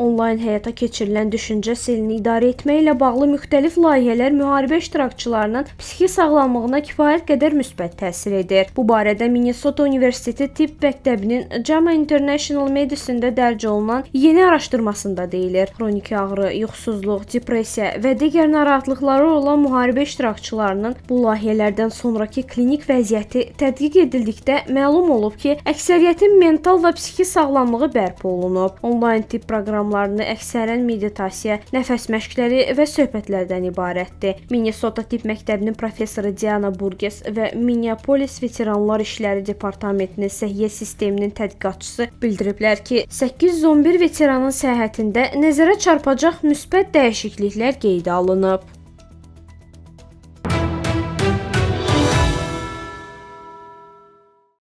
Onlayn həyata keçirilən düşüncə selini idarə etməklə bağlı müxtəlif layihələr müharibə iştirakçılarının psixi sağlamlığına kifayət qədər müsbət təsir edir. Bu barədə Minnesota Universiteti Tibb Məktəbinin JAMA International Medicine-də dərc olunan yeni araşdırmasında deyilir. Xroniki ağrı, yuxusuzluq, depressiya və digər narahatlıqları olan müharibə iştirakçılarının bu layihələrdən sonrakı klinik vəziyyəti tədqiq edildikdə məlum olub ki, əksəriyyətin mental və psixi sağlamlığı bərpa olunub. Onlayn tibb proqramlarını əksərən meditasiya, nəfəs məşqləri və söhbətlərdən ibarətdir. Minnesota Tibb Məktəbinin professoru Diana Burgess və Minneapolis Veteranlar İşləri Departamentinin səhiyyə sisteminin tədqiqatçısı bildiriblər ki, 811 veteranın səhhətində nəzərə çarpacaq müsbət dəyişikliklər qeydə alınıb.